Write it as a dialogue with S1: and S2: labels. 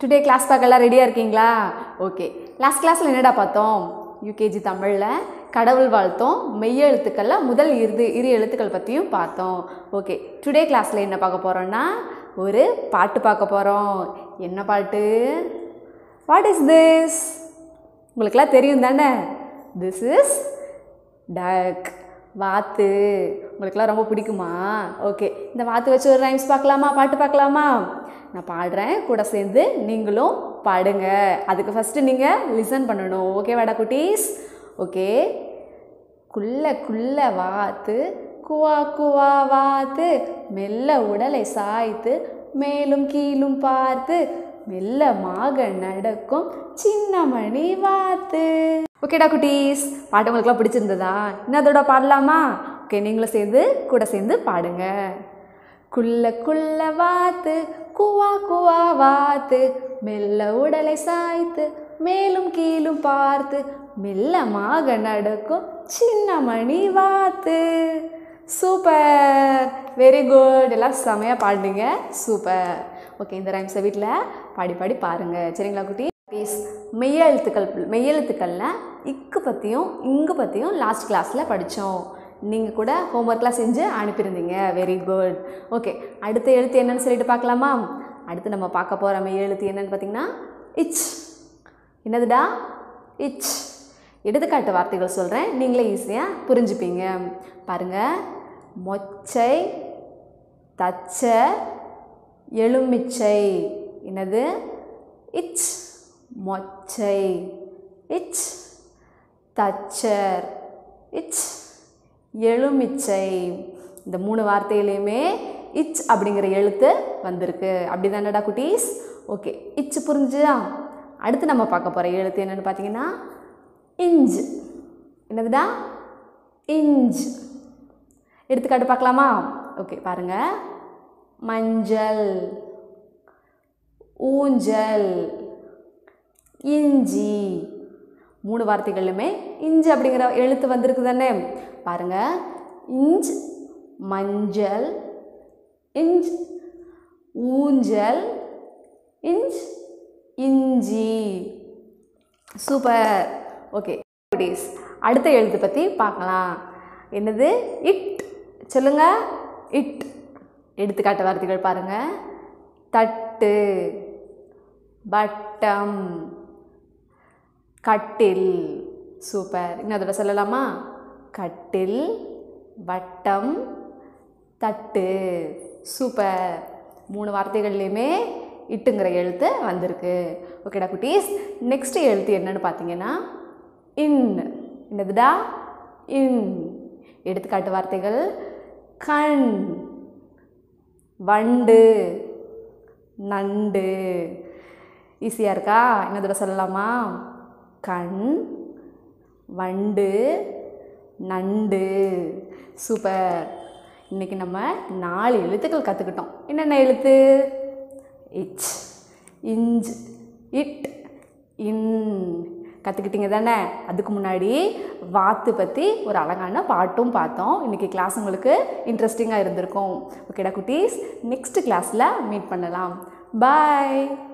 S1: Today class பார்க்கலாம் ரெடியாக இருக்கீங்களா? ஓகே லாஸ்ட் கிளாஸில் என்னடா பார்த்தோம்? யூகேஜி தமிழில் கடவுள் வாழ்த்தோம் மெய்யெழுத்துக்களில் முதல் இரு இரு எழுத்துக்கள் பற்றியும் பார்த்தோம். ஓகே டுடே கிளாஸில் என்ன பார்க்க போகிறோன்னா ஒரு பாட்டு பார்க்க போகிறோம் என்ன பாட்டு? வாட் இஸ் திஸ் உங்களுக்கெல்லாம் தெரியும் தானே? திஸ் இஸ் டக் வாத்து. உங்களுக்கெல்லாம் ரொம்ப பிடிக்குமா? ஓகே இந்த வாத்து வச்சு ஒரு ரைம்ஸ் பார்க்கலாமா? பாட்டு பார்க்கலாமா? நான் பாடுறேன். கூட சேர்ந்து நீங்களும் பாடுங்க. அதுக்கு ஃபஸ்ட்டு நீங்கள் லிசன் பண்ணணும். ஓகேவாடா குட்டீஸ்? ஓகே குள்ள குள்ள வாத்து குவா குவா வாத்து மெல்ல உடலை சாய்த்து மேலும் கீழும் பார்த்து மெல்லமாக நடக்கும் சின்ன மணி வாத்து ஓகேடா குட்டீஸ்? பாட்டு உங்களுக்குலாம் பிடிச்சிருந்ததா? இன்னும் அதோட பாடலாமா? ஓகே நீங்களும் சேர்ந்து கூட சேர்ந்து பாடுங்க. குள்ள குள்ள வாத்து குவா குவா வாத்து மெல்ல உடலை சாய்த்து மேலும் கீழும் பார்த்து மெல்லமாக நடக்கும் சின்ன மணி வாத்து. சூப்பர். வெரி குட் எல்லாம் செமையாக பாடுங்க சூப்பர். ஓகே இந்த ரைம்ஸை வீட்டில் பாடி பாடி பாருங்கள் சரிங்களா குட்டி? ப்ளீஸ் மெய்யெழுத்துக்கள் மெய்யெழுத்துக்களில் இக்கு பற்றியும் இங்கு பற்றியும் லாஸ்ட் கிளாஸில் படித்தோம் நீங்கள் கூட ஹோம்ஒர்க்லாம் செஞ்சு அனுப்பியிருந்தீங்க. வெரி குட் ஓகே அடுத்த எழுத்து என்னன்னு சொல்லிட்டு பார்க்கலாமா? அடுத்து நம்ம பார்க்க போகிற மெய் எழுத்து என்னன்னு பார்த்தீங்கன்னா இச் என்னதுடா? இச் எடுத்துக்காட்டு வார்த்தைகள் சொல்கிறேன் நீங்களே ஈஸியாக புரிஞ்சுப்பீங்க. பாருங்கள் மொச்சை தச்ச எலுமிச்சை. என்னது? இச் மொச்சை. இச் தச்சர். இச் எலுமிச்சை இந்த மூணு வார்த்தையிலையுமே இச் அப்படிங்கிற எழுத்து வந்திருக்கு. அப்படி தானடா குட்டீஸ்? ஓகே இச் புரிஞ்சுதா? அடுத்து நம்ம பார்க்க போகிற எழுத்து என்னென்னு பார்த்தீங்கன்னா இஞ்சு. என்னதுடா? இஞ்ச். எடுத்துக்காட்டு பார்க்கலாமா? ஓகே பாருங்கள் மஞ்சள் ஊஞ்சல் இஞ்சி மூணு வார்த்தைகளுமே இஞ்சி அப்படிங்கிற எழுத்து வந்திருக்கு தானே பாருங்க. இஞ்ச் மஞ்சள் இஞ்ச் ஊஞ்சல் இஞ்ச் இஞ்சி. சூப்பர். ஓகே. குட்டீஸ் அடுத்த எழுத்து பற்றி பார்க்கலாம். என்னது? இட். சொல்லுங்க. இட். எடுத்துக்காட்டு வார்த்தைகள் பாருங்கள் தட்டு. பட்டம். கட்டில். சூப்பர். இன்னும் அதோட சொல்லலாமா? கட்டில் வட்டம் தட்டு. சூப்பர். மூணு வார்த்தைகள்லையுமே இட்டுங்கிற எழுத்து வந்திருக்கு. ஓகேடா குட்டீஸ். நெக்ஸ்ட் எழுத்து என்னன்னு பார்த்தீங்கன்னா இன். என்னதுடா? இன். எடுத்துக்காட்டு வார்த்தைகள் கண். வண்டு. நண்டு. ஈஸியாக இருக்கா? என்னதோட சொல்லலாமா? கண் வண்டு நண்டு. சூப்பர். இன்றைக்கி நம்ம நாலு எழுத்துக்கள் கற்றுக்கிட்டோம் என்னென்ன எழுத்து? இச் இஞ்ச் இட் இன். கற்றுக்கிட்டீங்க தானே? அதுக்கு முன்னாடி வாத்து பற்றி ஒரு அழகான பாட்டும் பார்த்தோம். இன்றைக்கி கிளாஸ் உங்களுக்கு இன்ட்ரெஸ்டிங்காக இருந்திருக்கும். ஓகேடா குட்டீஸ்? நெக்ஸ்ட் கிளாஸில் மீட் பண்ணலாம். பாய்